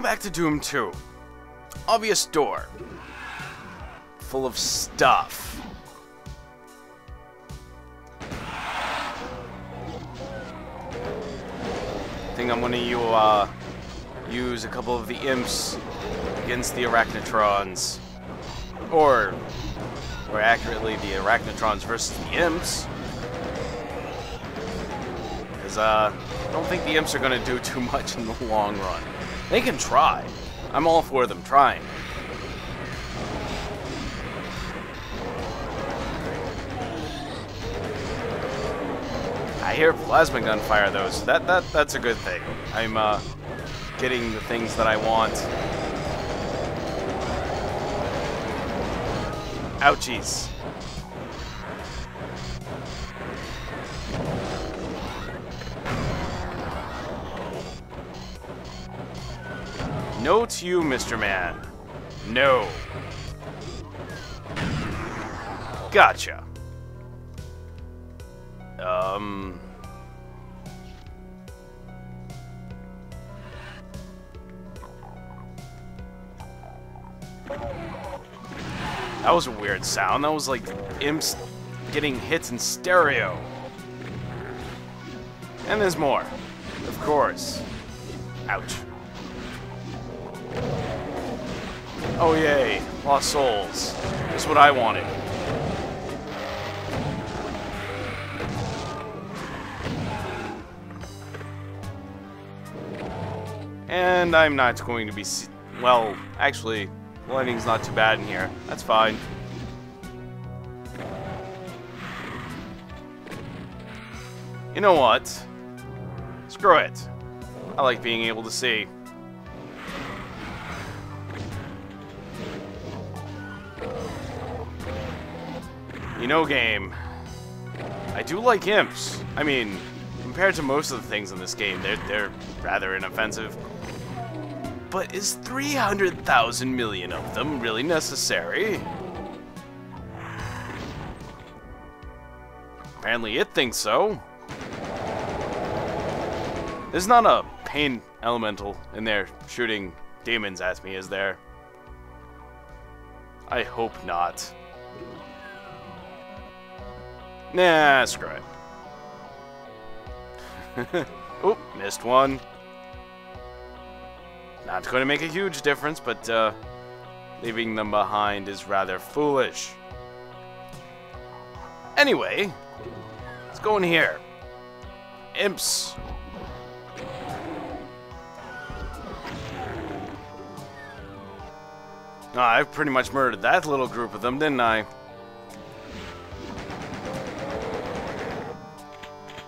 Welcome back to Doom 2. Obvious door. Full of stuff. I think I'm gonna you, uh, use a couple of the imps against the Arachnotrons. Or, more accurately, the Arachnotrons versus the imps. Because, uh, I don't think the imps are gonna do too much in the long run. They can try. I'm all for them trying. I hear plasma gunfire though, so that, that that's a good thing. I'm uh, getting the things that I want. Ouchies. No to you, Mr. Man. No. Gotcha. Um... That was a weird sound. That was like imps getting hits in stereo. And there's more. Of course. Ouch. Oh yay, Lost Souls. That's what I wanted. And I'm not going to be... Well, actually, lighting's not too bad in here. That's fine. You know what? Screw it. I like being able to see. Know, game. I do like imps. I mean, compared to most of the things in this game, they're, they're rather inoffensive. But is 300,000 million of them really necessary? Apparently it thinks so. There's not a pain elemental in there shooting demons at me, is there? I hope not. Nah, screw it. Oop, missed one. Not going to make a huge difference, but uh, leaving them behind is rather foolish. Anyway, let's go in here. Imps. Oh, I pretty much murdered that little group of them, didn't I?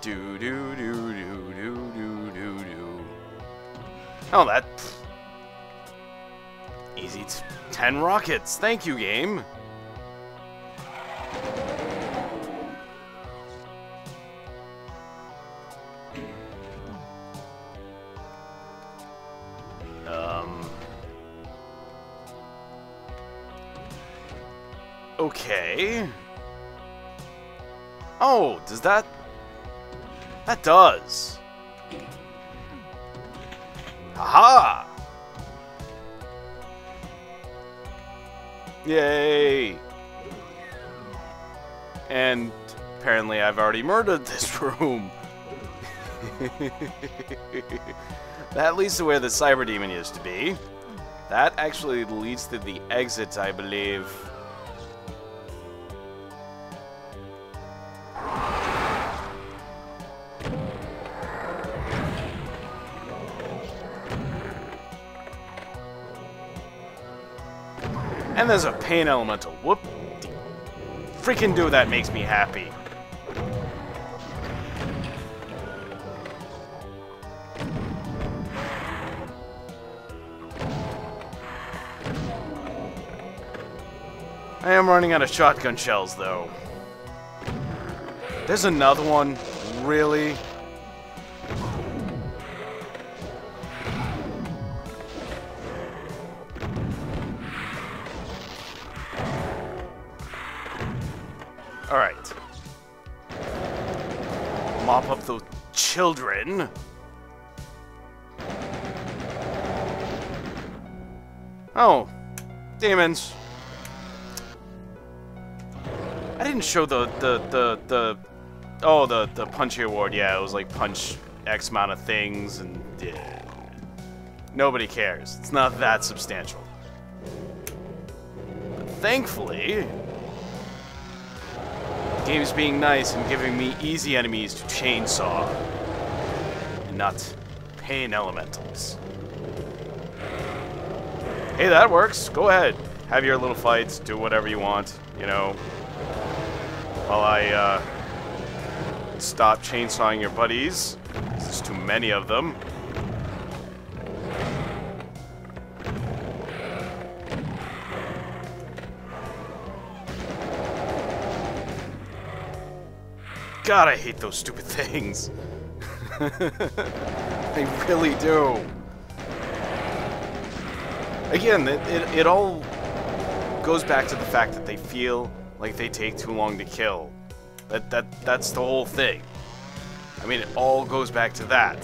Do do do do do do do do. Oh, that. Easy. 10 rockets. Thank you, game. Um. Okay. Oh, does that... That does. Haha! Yay! And apparently I've already murdered this room. that leads to where the Cyber Demon used to be. That actually leads to the exit, I believe. And there's a pain elemental. Whoop. Freaking do that makes me happy. I am running out of shotgun shells, though. There's another one? Really? Oh, demons. I didn't show the, the, the, the, oh, the, the punchy award. Yeah, it was like punch X amount of things and yeah. Nobody cares. It's not that substantial. But thankfully, the game's being nice and giving me easy enemies to chainsaw. Not pain elementals. Hey, that works. Go ahead. Have your little fights. Do whatever you want, you know. While I, uh, stop chainsawing your buddies. There's too many of them. God, I hate those stupid things. I really do. Again, it, it, it all goes back to the fact that they feel like they take too long to kill. That, that, that's the whole thing. I mean, it all goes back to that.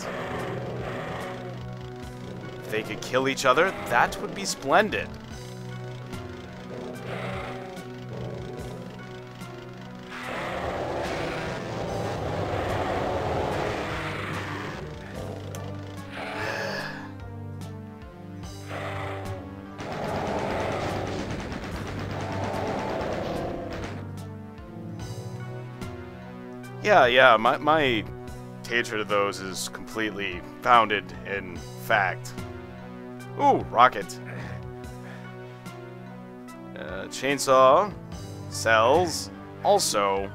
If they could kill each other, that would be splendid. Yeah, my, my hatred of those is completely founded in fact. Ooh, rocket. Uh, chainsaw, cells, also,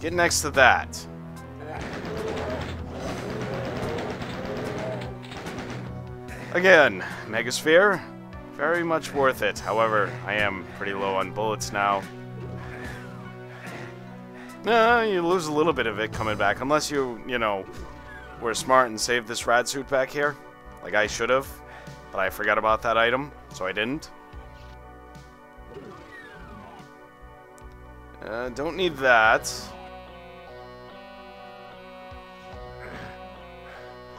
get next to that. Again, Megasphere, very much worth it. However, I am pretty low on bullets now. Nah, you lose a little bit of it coming back, unless you, you know, were smart and saved this rad suit back here. Like I should have, but I forgot about that item, so I didn't. Uh, don't need that.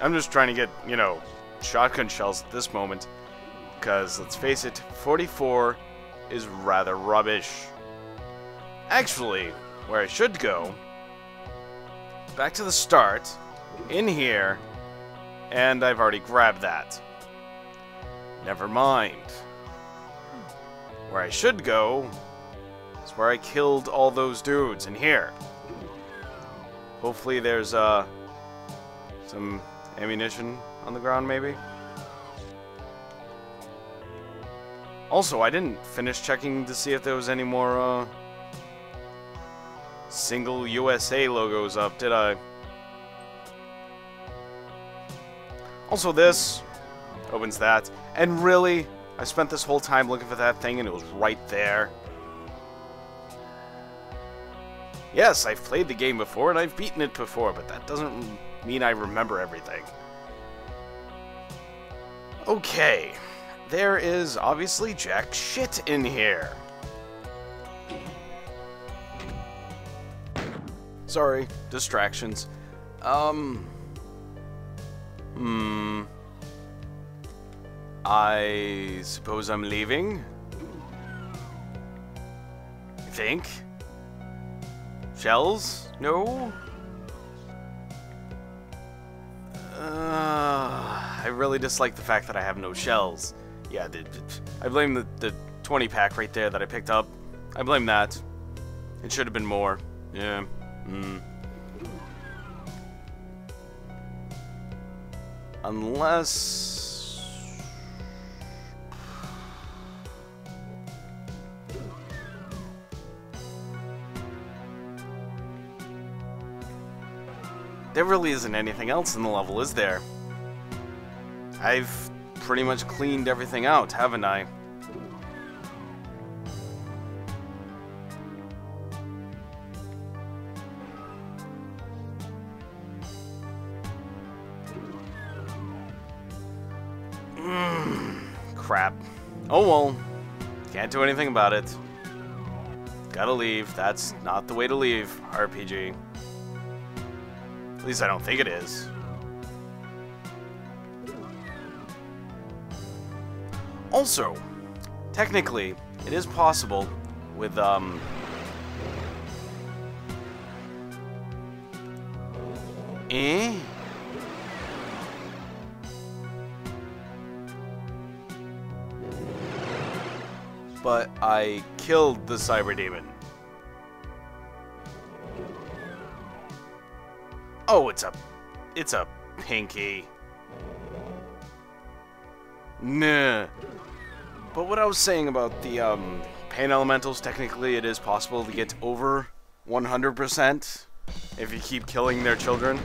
I'm just trying to get, you know, shotgun shells at this moment. Because, let's face it, 44 is rather rubbish. Actually, where I should go, back to the start, in here, and I've already grabbed that. Never mind. Where I should go is where I killed all those dudes, in here. Hopefully there's, uh, some ammunition on the ground, maybe? Also, I didn't finish checking to see if there was any more, uh, single USA logos up, did I? Also this opens that. And really, I spent this whole time looking for that thing and it was right there. Yes, I've played the game before and I've beaten it before, but that doesn't mean I remember everything. Okay, there is obviously jack shit in here. Sorry, distractions. Um... Hmm... I suppose I'm leaving? Think? Shells? No? Uh, I really dislike the fact that I have no shells. Yeah, I blame the, the 20 pack right there that I picked up. I blame that. It should have been more. Yeah. Hmm. Unless... There really isn't anything else in the level, is there? I've pretty much cleaned everything out, haven't I? Crap. Oh well. Can't do anything about it. Gotta leave. That's not the way to leave, RPG. At least I don't think it is. Also, technically, it is possible with, um... Eh? But I killed the Cyber Demon. Oh, it's a... It's a pinky. Nah. But what I was saying about the um, pain elementals, technically it is possible to get over 100% if you keep killing their children.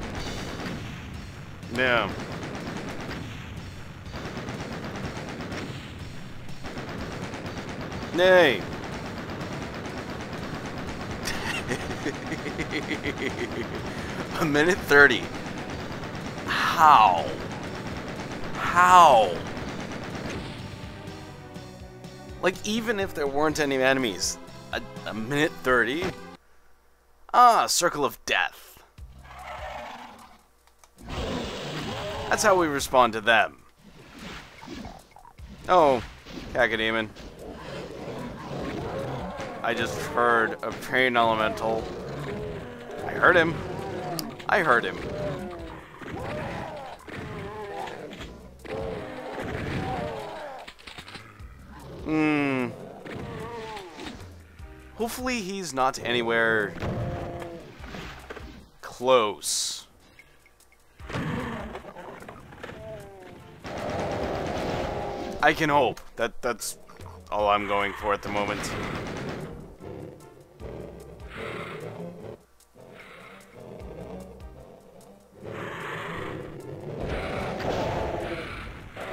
No. Nay. A minute 30. How? How? Like, even if there weren't any enemies, a, a minute 30? Ah, Circle of Death. That's how we respond to them. Oh, Cacodemon. I just heard a pain elemental. I heard him. I heard him. Hmm. Hopefully he's not anywhere close. I can hope. That that's all I'm going for at the moment.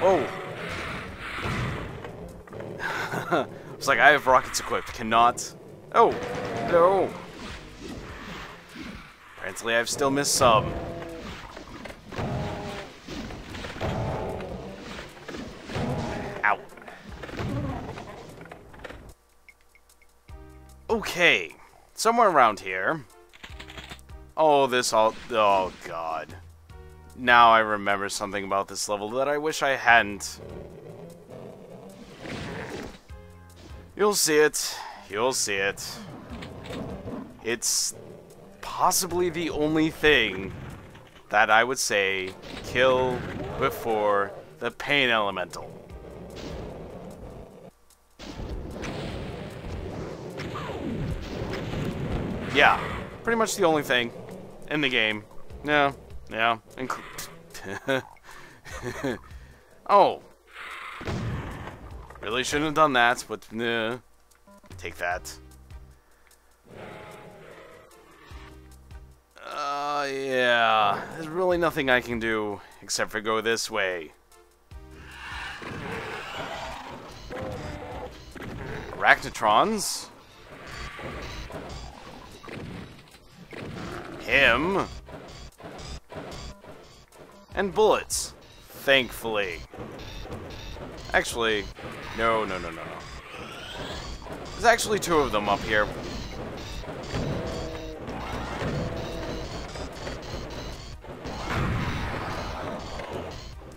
Oh. it's like I have rockets equipped. Cannot. Oh. No. Apparently I've still missed some. Ow. Okay. Somewhere around here. Oh, this all... Oh, God. Now I remember something about this level that I wish I hadn't. You'll see it. You'll see it. It's possibly the only thing that I would say kill before the pain elemental. Yeah, pretty much the only thing in the game. Yeah, yeah. oh. Really shouldn't have done that, but nah. Take that. Uh, yeah. There's really nothing I can do except for go this way. Arachnotrons? Him? And bullets. Thankfully. Actually, no, no, no, no, no. There's actually two of them up here.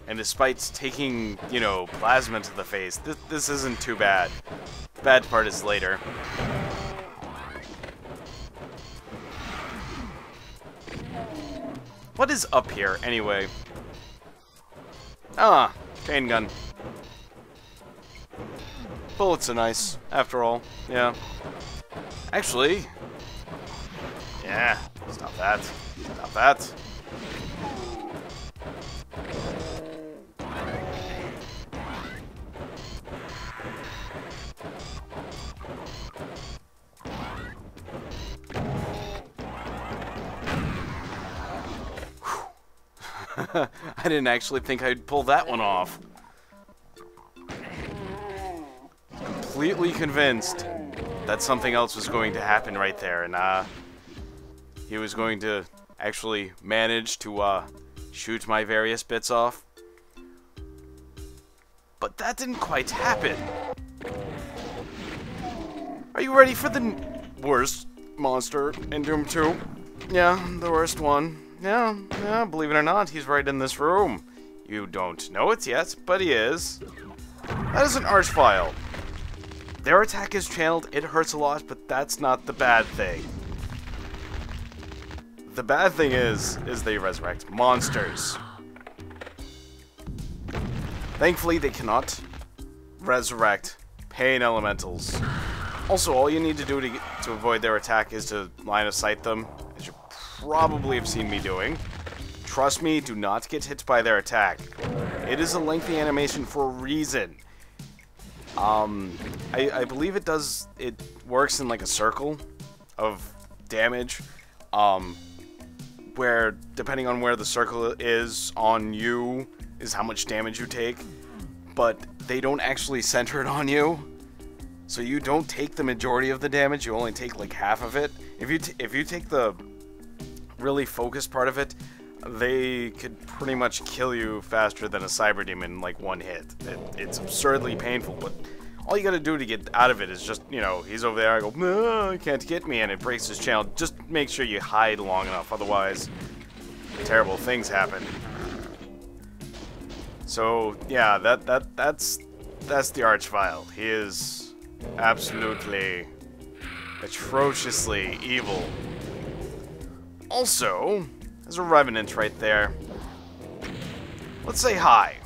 And despite taking, you know, plasma to the face, this, this isn't too bad. The bad part is later. What is up here, anyway? Ah, chain gun. Bullets are nice, after all. Yeah. Actually... Yeah, stop that. Stop that. I didn't actually think I'd pull that one off. Completely convinced that something else was going to happen right there, and uh, he was going to actually manage to uh, shoot my various bits off. But that didn't quite happen. Are you ready for the worst monster in Doom 2? Yeah, the worst one. Yeah, yeah, believe it or not, he's right in this room. You don't know it yet, but he is. That is an Archvile. Their attack is channeled, it hurts a lot, but that's not the bad thing. The bad thing is, is they resurrect monsters. Thankfully, they cannot resurrect pain elementals. Also, all you need to do to, to avoid their attack is to line of sight them, probably have seen me doing. Trust me, do not get hit by their attack. It is a lengthy animation for a reason. Um, I, I believe it does, it works in like a circle of damage, um, where depending on where the circle is on you is how much damage you take, but they don't actually center it on you. So you don't take the majority of the damage, you only take like half of it. If you if you take the really focused part of it, they could pretty much kill you faster than a cyber demon in like one hit. It, it's absurdly painful, but all you gotta do to get out of it is just, you know, he's over there, I go, no, he can't get me, and it breaks his channel. Just make sure you hide long enough, otherwise terrible things happen. So, yeah, that, that, that's, that's the Archvile. He is absolutely atrociously evil. Also, there's a Revenant right there. Let's say hi.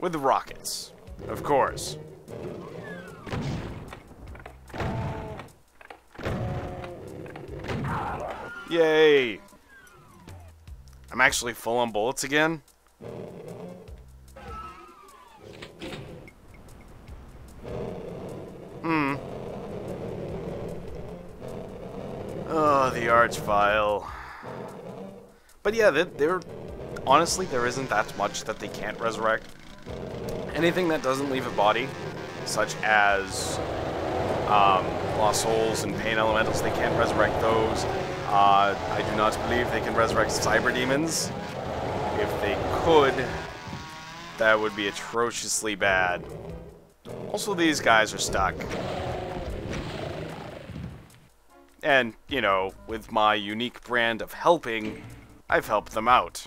With the rockets, of course. Yay! I'm actually full on bullets again. Archvile. But yeah, they're, honestly, there isn't that much that they can't resurrect. Anything that doesn't leave a body, such as um, lost souls and pain elementals, they can't resurrect those. Uh, I do not believe they can resurrect cyber demons. If they could, that would be atrociously bad. Also, these guys are stuck. And, you know, with my unique brand of helping, I've helped them out.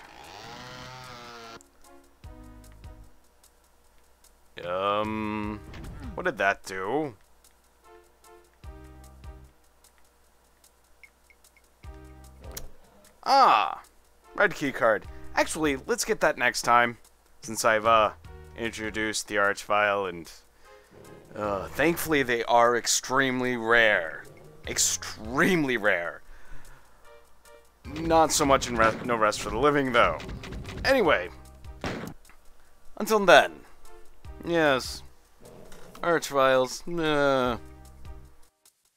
Um, what did that do? Ah, red key card. Actually, let's get that next time, since I've uh, introduced the Archvile, and uh, thankfully they are extremely rare. Extremely rare. Not so much in re No Rest for the Living, though. Anyway, until then, yes, Arch Archviles, uh,